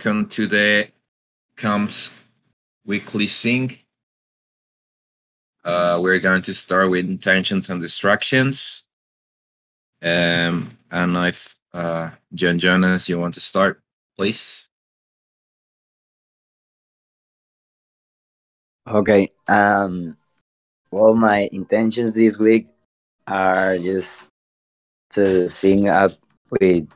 welcome to the Comms Weekly Sync. Uh, we're going to start with intentions and distractions. Um, and if uh, John Jonas, you want to start, please. Okay. Um. Well, my intentions this week are just to sing up with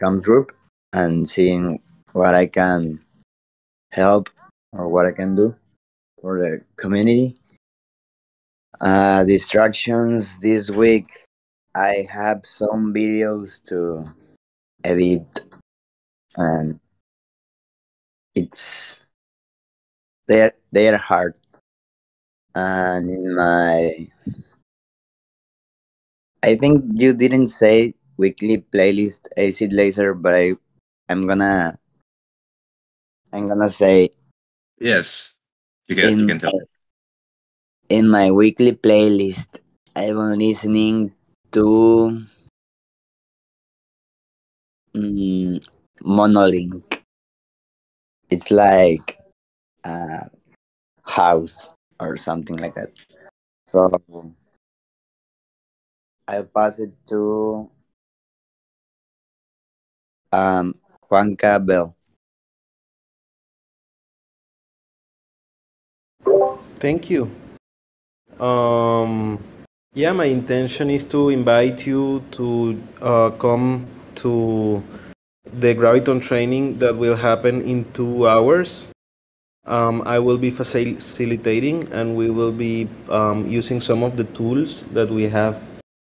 Comms Group and seeing what I can help or what I can do for the community. Uh, distractions this week. I have some videos to edit, and it's they're they are hard. And in my, I think you didn't say weekly playlist acid laser, but I I'm gonna I'm gonna say Yes, you can, you in can tell. in my weekly playlist I've been listening to mm, Monolink. It's like a house or something like that. So I pass it to um Juanca Bell. Thank you. Um, yeah, my intention is to invite you to uh, come to the Graviton training that will happen in two hours. Um, I will be facilitating and we will be um, using some of the tools that we have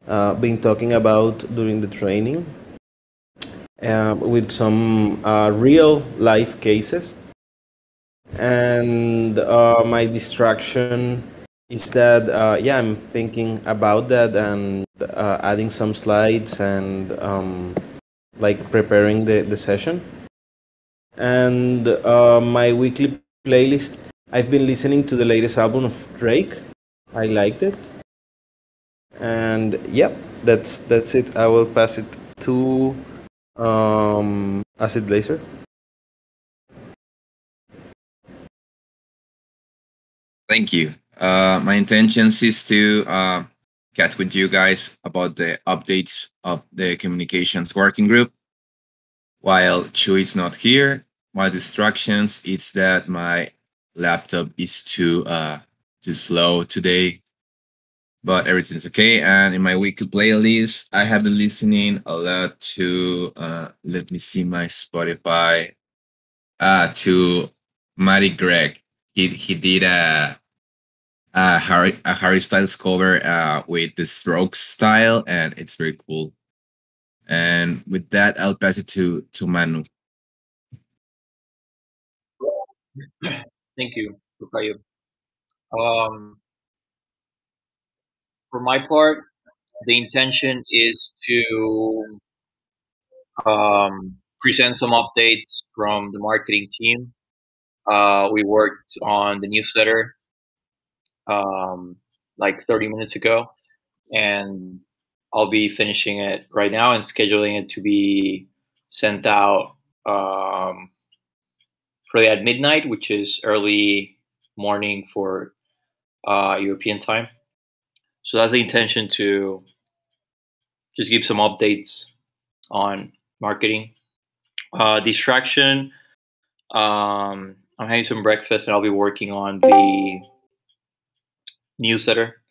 uh, been talking about during the training uh, with some uh, real life cases. And uh, my distraction is that, uh, yeah, I'm thinking about that and uh, adding some slides and um, like preparing the, the session. And uh, my weekly playlist, I've been listening to the latest album of Drake. I liked it. And yep, that's that's it. I will pass it to um, Acid Laser. Thank you. Uh, my intentions is to uh, get with you guys about the updates of the communications working group. While Chu is not here, my distractions is that my laptop is too uh too slow today, but everything's okay. And in my weekly playlist, I have been listening a lot to uh let me see my Spotify uh to Matty Gregg. He he did a a Harry a Harry Styles cover uh with the Strokes style, and it's very cool. And with that, I'll pass it to to Manu. Thank you, Rukayo. Um, for my part, the intention is to um, present some updates from the marketing team. Uh, we worked on the newsletter um, like 30 minutes ago, and I'll be finishing it right now and scheduling it to be sent out um, probably at midnight, which is early morning for uh, European time. So that's the intention to just give some updates on marketing. Uh, distraction. Um, I'm having some breakfast and I'll be working on the newsletter.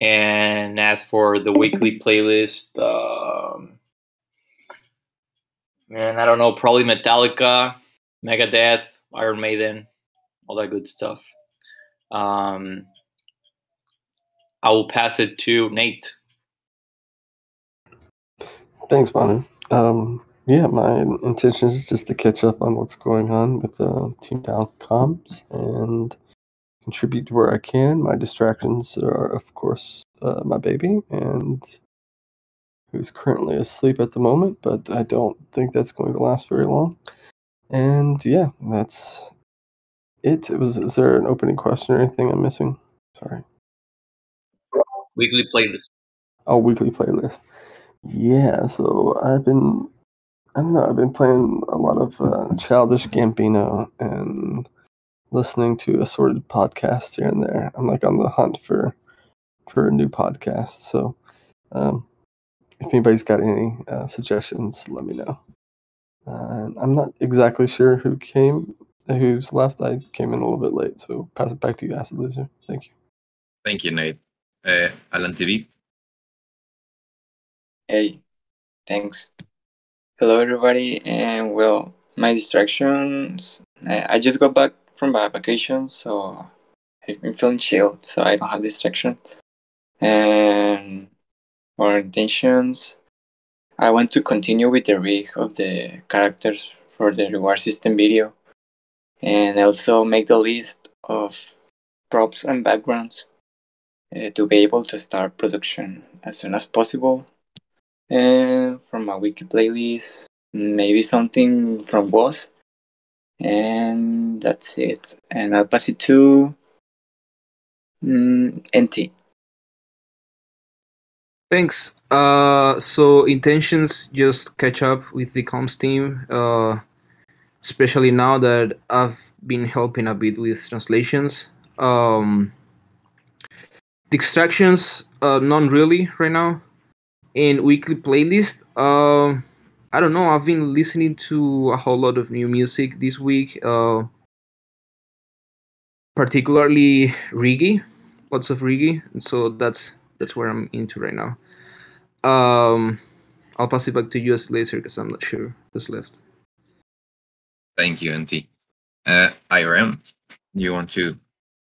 And as for the weekly playlist, um, man, I don't know, probably Metallica, Megadeth, Iron Maiden, all that good stuff. Um, I will pass it to Nate. Thanks, Manu. Um, yeah, my intention is just to catch up on what's going on with uh, Team Down Comms and contribute where I can. My distractions are, of course, uh, my baby and who's currently asleep at the moment, but I don't think that's going to last very long. And yeah, that's it. it was is there an opening question or anything I'm missing? Sorry. Weekly playlist. Oh, weekly playlist. Yeah, so I've been I don't know. I've been playing a lot of uh, Childish Gambino and listening to assorted podcasts here and there. I'm like on the hunt for for a new podcast. So, um, if anybody's got any uh, suggestions, let me know. Uh, I'm not exactly sure who came, who's left. I came in a little bit late, so pass it back to you, Acid Laser. Thank you. Thank you, Nate. Uh, Alan TV. Hey, thanks. Hello, everybody, and well, my distractions. I, just got back from my vacation, so I've been feeling chilled, so I don't have distractions. And our intentions, I want to continue with the rig of the characters for the reward system video, and also make the list of props and backgrounds uh, to be able to start production as soon as possible and from my wiki playlist, maybe something from Boss. And that's it. And I'll pass it to mm, NT. Thanks. Uh, so intentions just catch up with the comms team, uh, especially now that I've been helping a bit with translations. Um, distractions, uh, none really right now in weekly playlist. Uh, I don't know. I've been listening to a whole lot of new music this week, uh, particularly reggae, lots of reggae, and so that's that's where I'm into right now. Um, I'll pass it back to you as laser because I'm not sure who's left. Thank you, NT. Uh, IRM, you want to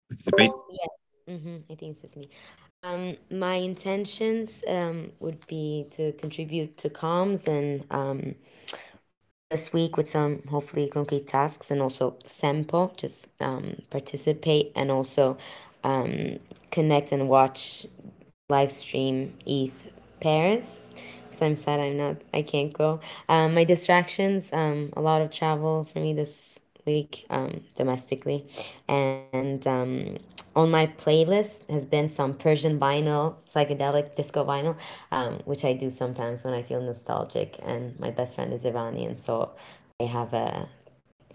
participate? Oh, yeah, mm-hmm. I think it's just me. Um, my intentions um, would be to contribute to comms and um, this week with some hopefully concrete tasks and also sample, just um, participate and also um, connect and watch live stream ETH Paris. Because I'm sad I'm not, I can't go. Um, my distractions, a lot of travel for me this week domestically, and on my playlist has been some Persian vinyl, psychedelic disco vinyl, um, which I do sometimes when I feel nostalgic. And my best friend is Iranian, so I have a.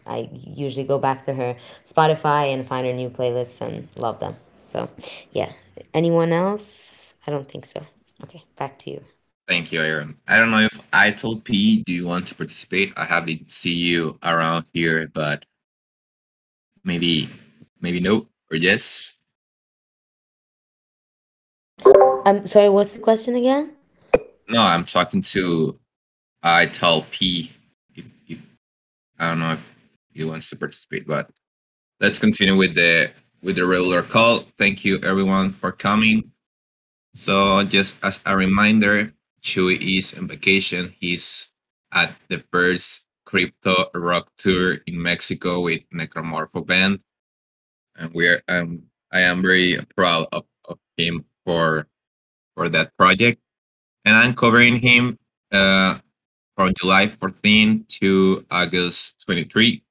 I usually go back to her Spotify and find her new playlists and love them. So, yeah. Anyone else? I don't think so. Okay, back to you. Thank you, Aaron. I don't know if I told P, do you want to participate? I haven't see you around here, but maybe, maybe no or yes. I'm sorry. What's the question again? No, I'm talking to I tell P. If, if, I don't know if he wants to participate, but let's continue with the with the regular call. Thank you everyone for coming. So just as a reminder, Chuy is on vacation. He's at the first crypto rock tour in Mexico with Necromorpho Band. And we're um I am very proud of, of him for for that project. And I'm covering him uh from July 14 to August 23.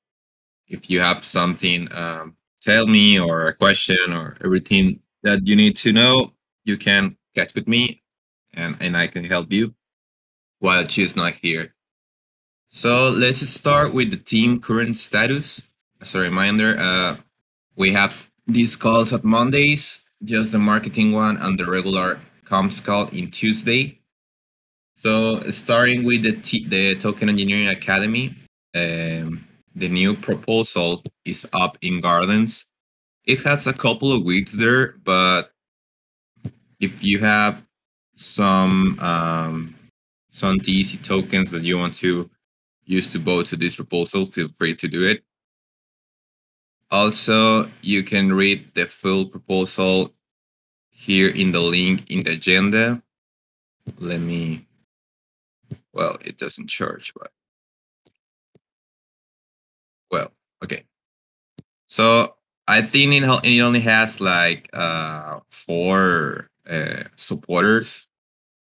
If you have something um tell me or a question or everything that you need to know, you can catch with me and, and I can help you while she's not here. So let's start with the team current status. As a reminder, uh, we have these calls at Mondays, just the marketing one and the regular comms call in Tuesday. So starting with the, the Token Engineering Academy, um, the new proposal is up in Gardens. It has a couple of weeks there, but if you have some um, some TEC tokens that you want to use to vote to this proposal, feel free to do it. Also, you can read the full proposal here in the link in the agenda. Let me, well, it doesn't charge, but, well, okay. So I think it, only has like uh, four uh, supporters.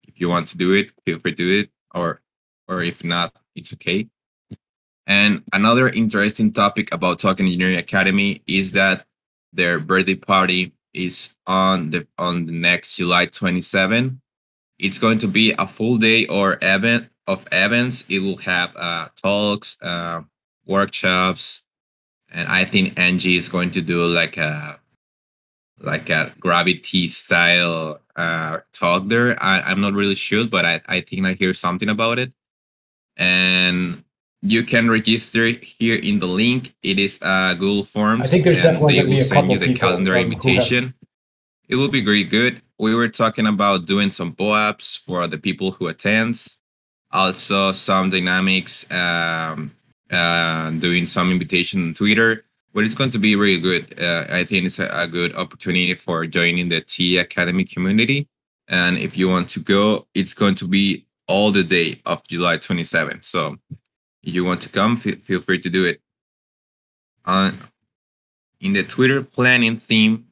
If you want to do it, feel free to do it, or or if not, it's okay. And another interesting topic about Token Engineering Academy is that their birthday party is on the on the next July 27. It's going to be a full day or event of events. It will have uh, talks, uh, workshops, and I think Angie is going to do like a like a gravity style uh, talk there. I, I'm not really sure, but I, I think I hear something about it. And you can register here in the link. It is uh, Google Forms. I think there's and definitely they will a send you the calendar invitation. It will be very good. We were talking about doing some POAPs for the people who attends. Also, some dynamics, um, uh, doing some invitation on Twitter. But it's going to be really good. Uh, I think it's a, a good opportunity for joining the T Academy community. And if you want to go, it's going to be all the day of July 27th. So you want to come, fe- feel free to do it. On in the Twitter planning theme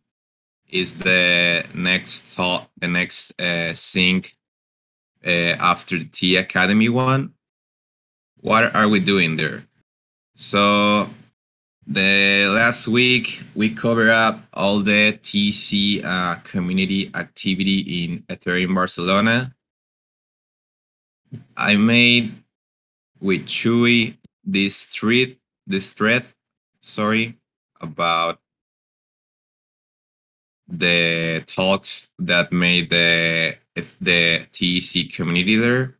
is the next talk, the next uh, sync uh, after the T Academy one. What are we doing there? So the last week we cover up all the TC uh, community activity in Ethereum Barcelona. I made with Chuy this thread, this thread, sorry, about the talks that made the the TEC community there.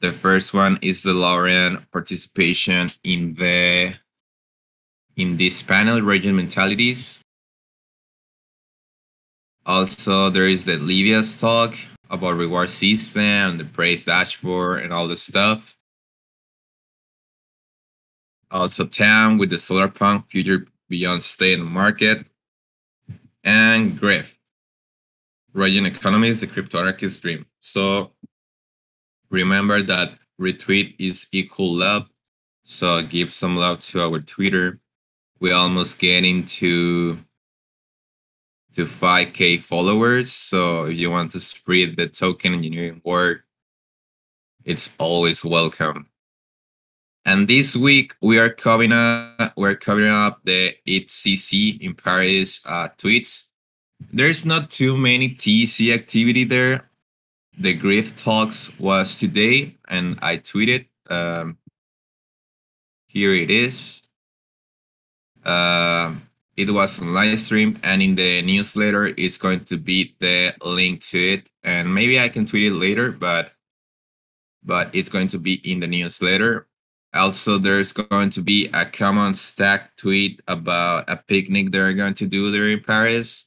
The first one is the Laurean participation in the in this panel, regen mentalities. Also, there is the Livia's talk about reward system, the praise dashboard, and all the stuff. Also, Tam with the solar punk future beyond state and market, and Griff, regen economy is the crypto anarchist dream. So remember that retweet is equal love. So give some love to our Twitter. We almost getting to to 5k followers. So if you want to spread the token engineering work, it's always welcome. And this week we are covering up we're covering up the ETHCC in Paris uh, tweets. There's not too many TC activity there. The Griff talks was today, and I tweeted. Um, here it is. Um, it was live stream, and in the newsletter is going to be the link to it. And maybe I can tweet it later, but but it's going to be in the newsletter. Also, there's going to be a Commons Stack tweet about a picnic they're going to do there in Paris,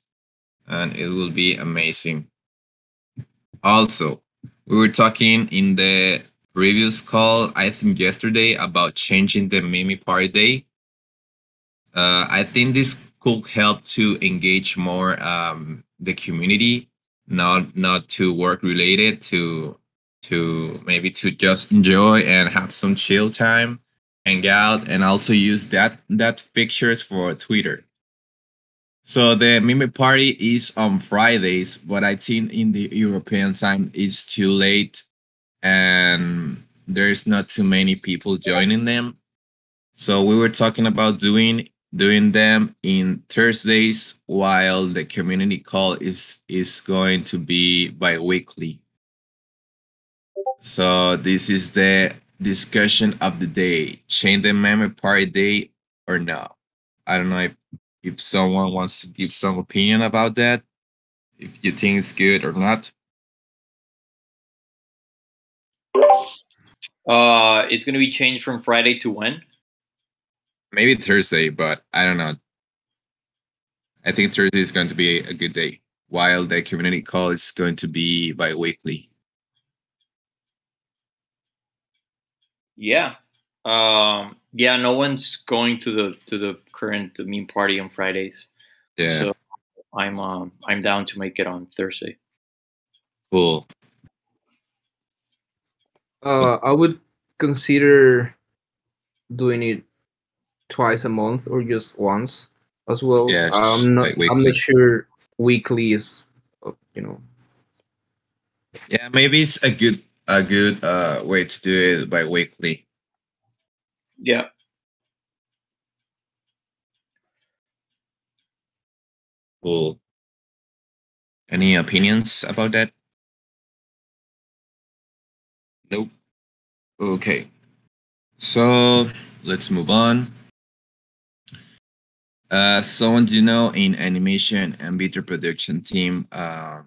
and it will be amazing. Also, we were talking in the previous call, I think yesterday, about changing the Meme Party Day. Uh, I think this could help to engage more um, the community, not not to work related, to to maybe to just enjoy and have some chill time, hang out, and also use that that pictures for Twitter. So the Meme party is on Fridays, but I think in the European time it's too late and there's not too many people joining them. So we were talking about doing doing them in Thursdays while the community call is is going to be bi-weekly. So this is the discussion of the day. Change the memory party day or no? I don't know if if someone wants to give some opinion about that, if you think it's good or not. Uh, it's gonna be changed from Friday to when? Maybe Thursday, but I don't know. I think Thursday is going to be a good day, while the community call is going to be bi-weekly. Yeah. Um. Yeah. No one's going to the to the current the meme party on Fridays. Yeah, So I'm um I'm down to make it on Thursday. cool. Uh, I would consider doing it twice a month or just once as well. Yeah, I'm not. like I'm not sure weekly is, uh, you know. Yeah, maybe it's a good a good uh way to do it by weekly. Yeah. Cool. Any opinions about that? Nope. Okay. So let's move on. Uh, so as you know, in animation and video production team, uh,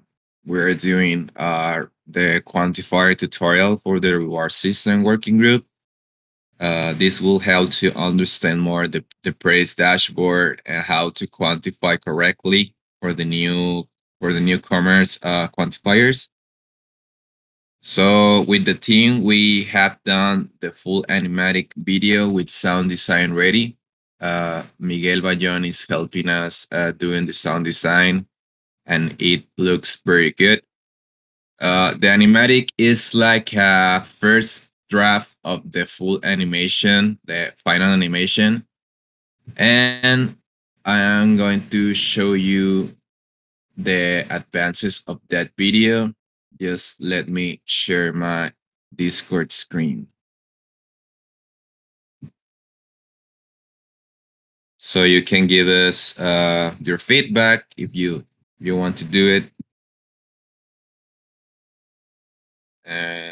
we're doing uh, the quantifier tutorial for the reward system working group. Uh, this will help to understand more the, the praise dashboard and how to quantify correctly for the new for the newcomers uh, quantifiers. So with the team, we have done the full animatic video with sound design ready. Uh, Miguel Bayon is helping us uh, doing the sound design, and it looks very good. Uh, the animatic is like a first draft of the full animation, the final animation, and I am going to show you the advances of that video just let me share my Discord screen. So you can give us uh, your feedback if you you want to do it. And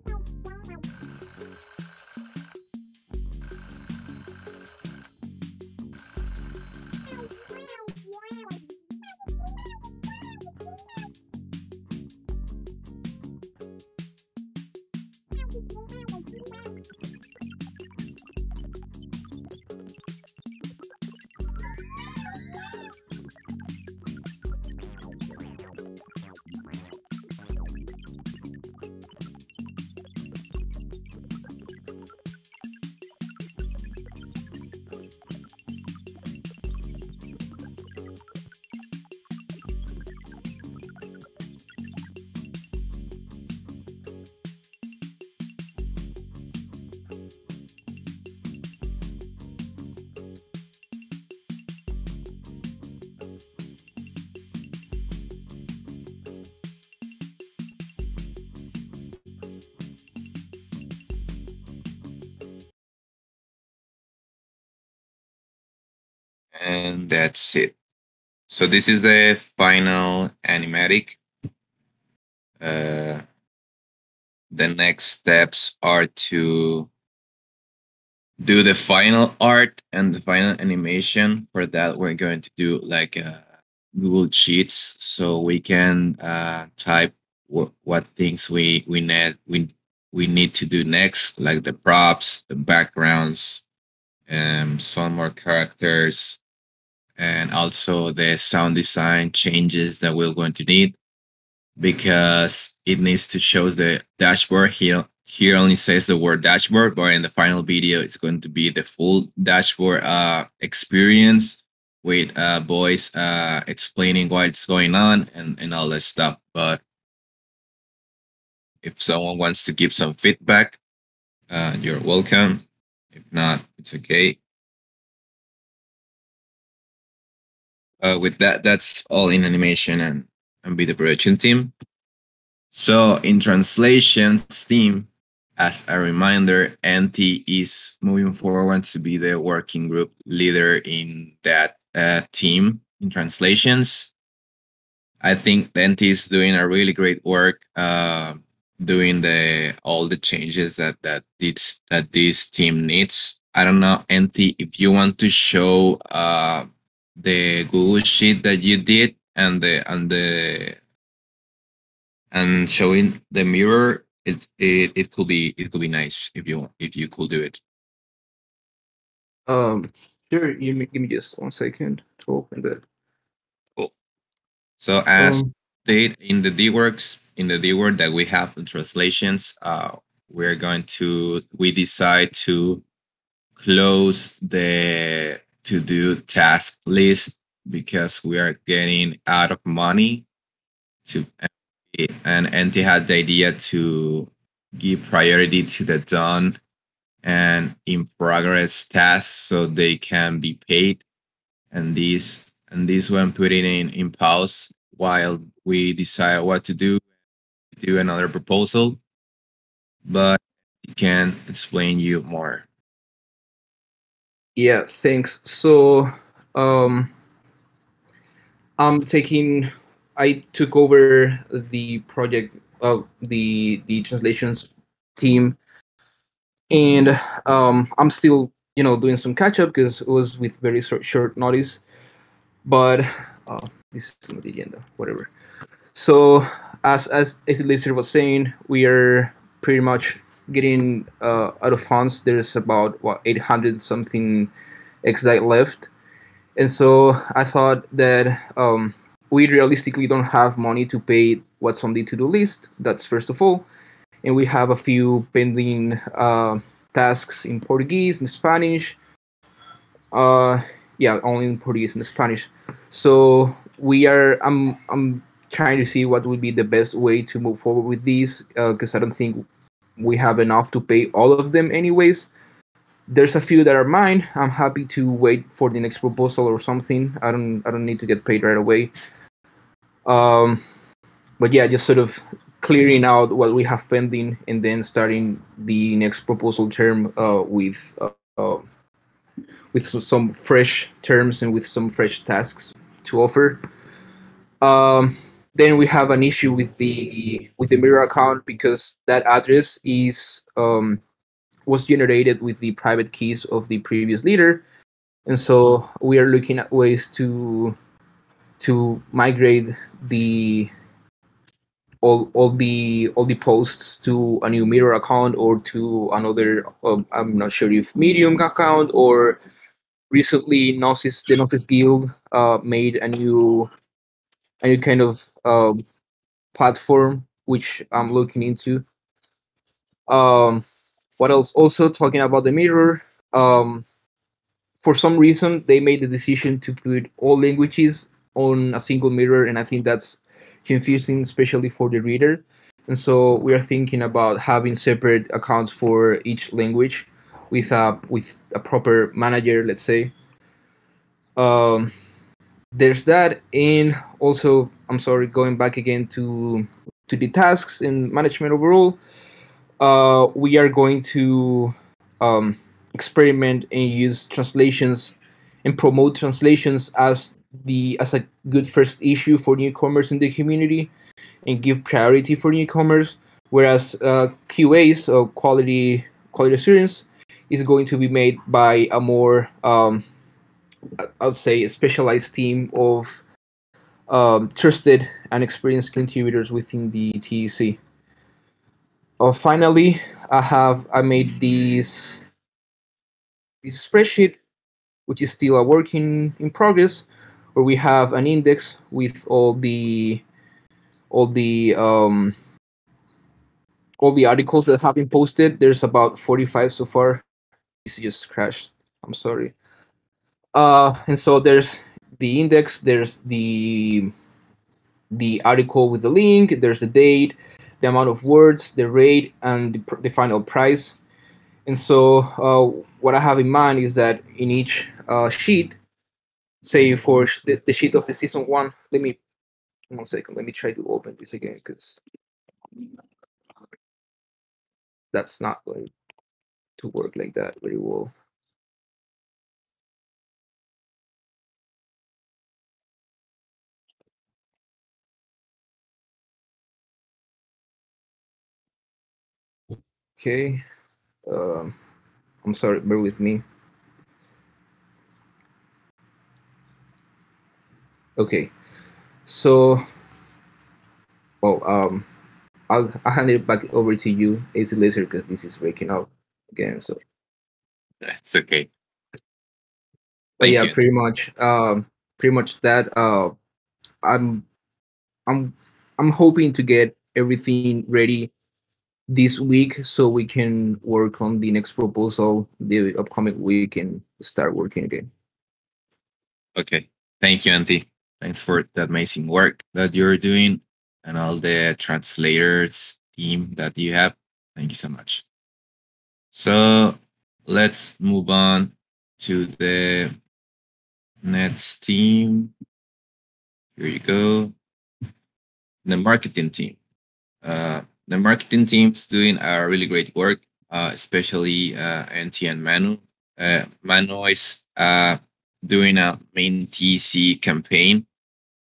And that's it. So this is the final animatic. Uh, the next steps are to do the final art and the final animation. For that, we're going to do like uh, Google Sheets, so we can uh, type what what things we we need we we need to do next, like the props, the backgrounds, um, some more characters, and also the sound design changes that we're going to need because it needs to show the dashboard. Here here only says the word dashboard but in the final video it's going to be the full dashboard uh, experience with uh, boys uh, explaining what's going on and, and all that stuff. But if someone wants to give some feedback uh, you're welcome. If not it's okay uh, with that, that's all in animation and, and be the production team. So in translations team, as a reminder, NT is moving forward to be the working group leader in that uh, team in translations. I think Denti is doing a really great work, uh, doing the all the changes that that this that this team needs. I don't know, NT, if you want to show uh, the Google sheet that you did and the and the and showing the mirror, it it, it could be it could be nice if you if you could do it. Um, sure. You give me just one second to open that. Cool. So as Um, date in the DWorks in the Dework that we have in translations, uh, we're going to we decide to close the to do task list because we are getting out of money to and NT had the idea to give priority to the done and in progress tasks so they can be paid. And these and this one putting in in pause while we decide what to do do another proposal. But can explain you more yeah, thanks. So, um, I'm taking. I took over the project of the the translations team, and um, I'm still you know doing some catch up because it was with very short, short notice. But uh, this is not the agenda, whatever. So, as as as Lizard was saying, we are pretty much getting uh, out of funds. There's about what 800 something xDAI left, and so I thought that um, we realistically don't have money to pay what's on the to-do list. That's first of all, and we have a few pending uh, tasks in Portuguese and Spanish. Uh, yeah, only in Portuguese and Spanish. So we are. I'm. I'm trying to see what would be the best way to move forward with these because uh, I don't think we have enough to pay all of them anyways. There's a few that are mine. I'm happy to wait for the next proposal or something. I don't i don't need to get paid right away. Um but yeah just sort of clearing out what we have pending and then starting the next proposal term uh, with uh, uh, with some fresh terms and with some fresh tasks to offer. Um then we have an issue with the with the mirror account because that address is um, was generated with the private keys of the previous leader. And so we are looking at ways to to migrate the all all the all the posts to a new mirror account or to another um, i'm not sure if medium account or recently gnosis the gnosis guild uh, made a new a new kind of um, platform which I'm looking into. Um, what else? Also talking about the mirror. Um, for some reason, they made the decision to put all languages on a single mirror, and I think that's confusing, especially for the reader. And so we are thinking about having separate accounts for each language, with a with a proper manager, let's say. Um, there's that and also i'm sorry going back again to to the tasks and management overall uh, we are going to um, experiment and use translations and promote translations as the as a good first issue for newcomers in the community and give priority for newcomers whereas uh, qa so quality quality assurance is going to be made by a more um, I would say a specialized team of um, trusted and experienced contributors within the TEC. Uh, finally, I have I made these this spreadsheet, which is still a work in, in progress, where we have an index with all the all the um, all the articles that have been posted. There's about 45 so far. This just crashed. I'm sorry. Uh, and so there's the index, there's the the article with the link, there's the date, the amount of words, the rate, and the, the final price. And so uh, what I have in mind is that in each uh, sheet, say for the, the sheet of the season one, let me one second, let me try to open this again because that's not going to work like that very well. Okay. Um, I'm sorry. Bear with me. Okay. So, well, um, I'll I'll hand it back over to you, Acid Laser, because this is breaking up again. So. That's okay. But yeah, you. pretty much. Um, pretty much that. Uh, I'm, I'm, I'm hoping to get everything ready this week so we can work on the next proposal the upcoming week and start working again. Okay. Thank you, Auntie. Thanks for the amazing work that you're doing and all the translators team that you have. Thank you so much. So let's move on to the next team. Here you go. The marketing team. Uh, the marketing team's doing a really great work, uh, especially uh, NT and Manu. Uh, Manu is uh, doing a main TC campaign.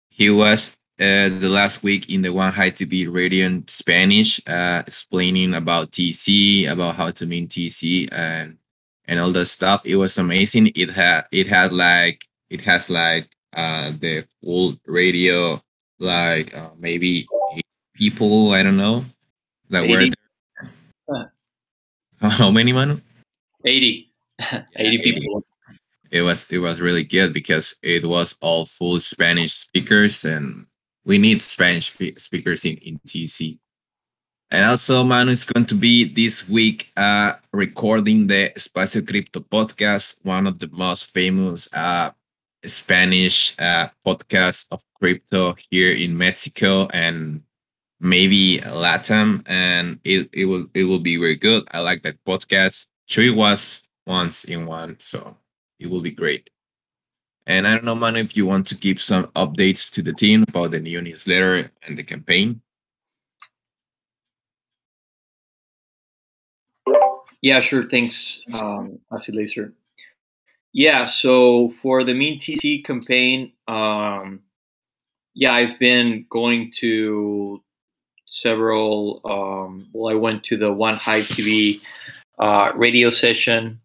He was uh, the last week in the One Hive TV radio in Spanish, uh, explaining about TC, about how to mean TC, and and all that stuff. It was amazing. It had it had like it has like the old radio, like maybe people. I don't know that were 80. there. How many, Manu? 80. 80 people. it was it was really good because it was all full Spanish speakers, and we need Spanish speakers in in TC. And also, Manu is going to be this week uh, recording the Espacio Crypto podcast, one of the most famous uh, Spanish uh, podcasts of crypto here in Mexico and maybe Latam. And it, it will it will be very good. I like that podcast. Chuy was once in one, so it will be great. And I don't know, man, if you want to give some updates to the team about the new newsletter and the campaign. Yeah, sure. Thanks, um, Acid Laser. Yeah, so for the Mean TC campaign, um, yeah, I've been going to several. Um, well, I went to the One Hive TV uh, radio session.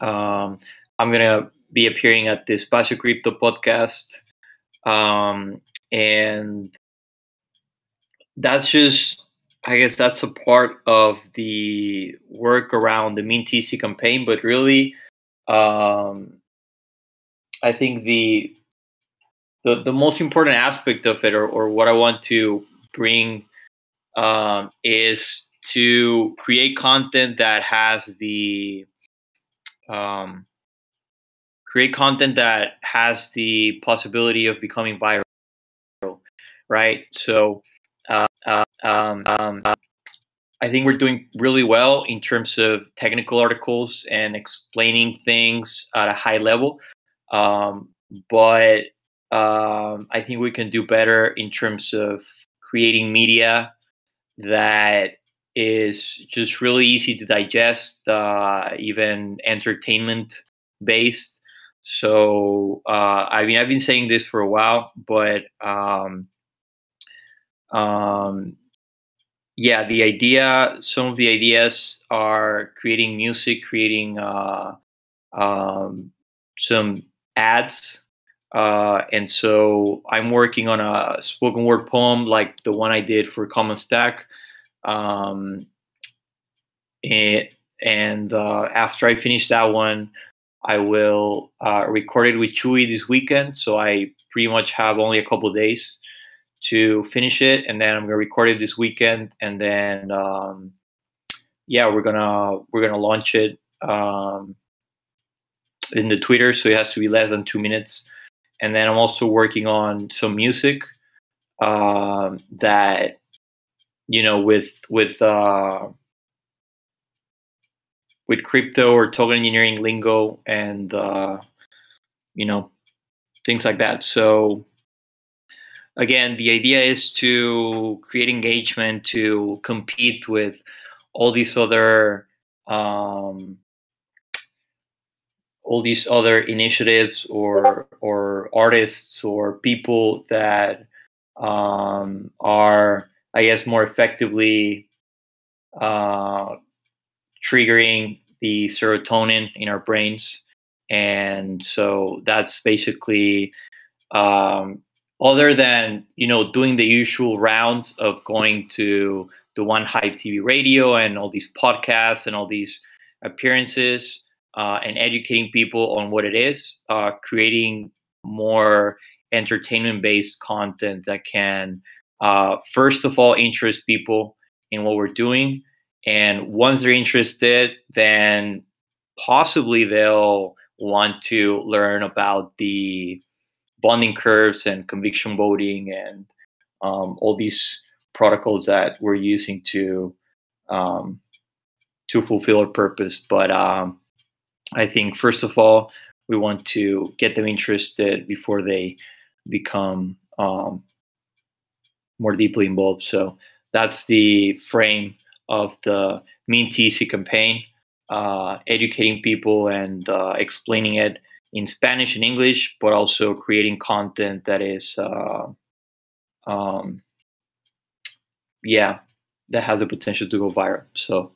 Um, I'm gonna be appearing at the Espacio Crypto podcast, um, and that's just I guess that's a part of the work around the Mean TC campaign, but really, um, I think the, the the most important aspect of it, or, or what I want to bring, um, is to create content that has the um, create content that has the possibility of becoming viral, right? So uh, uh, um, um, I think we're doing really well in terms of technical articles and explaining things at a high level. Um, but um, I think we can do better in terms of creating media that is just really easy to digest, uh, even entertainment based. So uh, I mean, I've been saying this for a while, but um, um, yeah, the idea, some of the ideas are creating music, creating uh, um, some ads. Uh, and so I'm working on a spoken word poem like the one I did for Commons Stack. Um, and and uh, after I finish that one, I will uh, record it with Chuy this weekend. So I pretty much have only a couple days to finish it, and then I'm gonna record it this weekend, and then um, yeah, we're gonna we're gonna launch it um, in the Twitter, so it has to be less than two minutes. And then I'm also working on some music um, that you know with with uh, with crypto or token engineering lingo and uh, you know things like that. So again, the idea is to create engagement to compete with all these other um, all these other initiatives or or artists or people that um, are, I guess, more effectively uh, triggering the serotonin in our brains. And so that's basically, um, other than you know doing the usual rounds of going to the One Hive TV radio and all these podcasts and all these appearances uh, and educating people on what it is, uh, creating more entertainment based content that can, uh, first of all, interest people in what we're doing. And once they're interested, then possibly they'll want to learn about the bonding curves and conviction voting and um, all these protocols that we're using to um, to fulfill our purpose. But um, I think first of all, we want to get them interested before they become um, more deeply involved. So that's the frame of the Meme TEC campaign, uh, educating people and uh, explaining it in Spanish and English, but also creating content that is, uh, um, yeah, that has the potential to go viral. So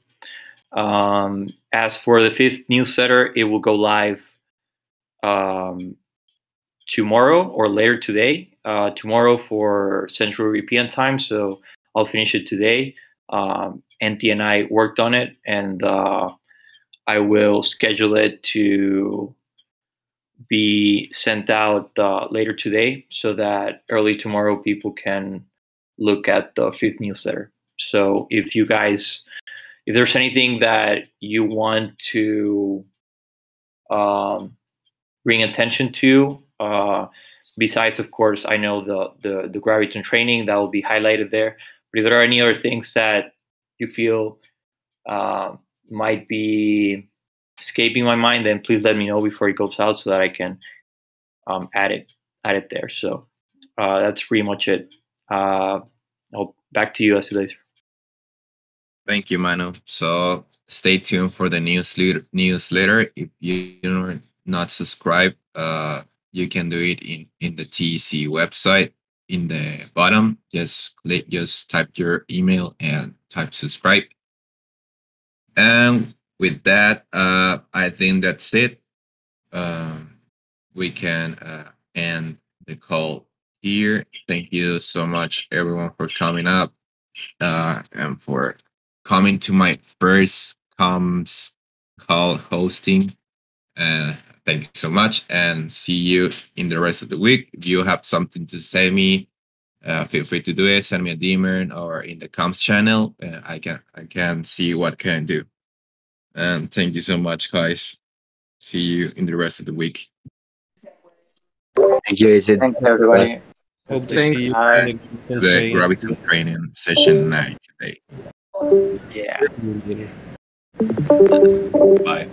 um, as for the fifth newsletter, it will go live um, tomorrow or later today. Uh, tomorrow for Central European time, so I'll finish it today. Um, NT and I worked on it, and uh, I will schedule it to be sent out uh, later today so that early tomorrow people can look at the fifth newsletter. So if you guys if there's anything that you want to um, bring attention to, uh, besides, of course, I know the, the, the graviton training that will be highlighted there. But if there are any other things that you feel uh, might be escaping my mind, then please let me know before it goes out so that I can um, add it add it there. So uh, that's pretty much it. Uh, I'll back to you, Acid Laser. Thank you, Manu. So stay tuned for the newsletter. Newsletter. If you're not subscribed, uh, you can do it in in the TEC website. In the bottom, just click, just type your email and type subscribe. And with that, uh, I think that's it. Um, we can uh, end the call here. Thank you so much, everyone, for coming up uh, and for coming to my first comms call hosting. Uh, thank you so much and see you in the rest of the week. If you have something to say me, uh, feel free to do it. Send me a demon or in the comms channel. Uh, I can I can see what can do. And thank you so much, guys. See you in the rest of the week. Thank you, Acid. you, everybody. Hope to Thanks. see you Bye. in the The graviton training session nine today. Yeah. Bye.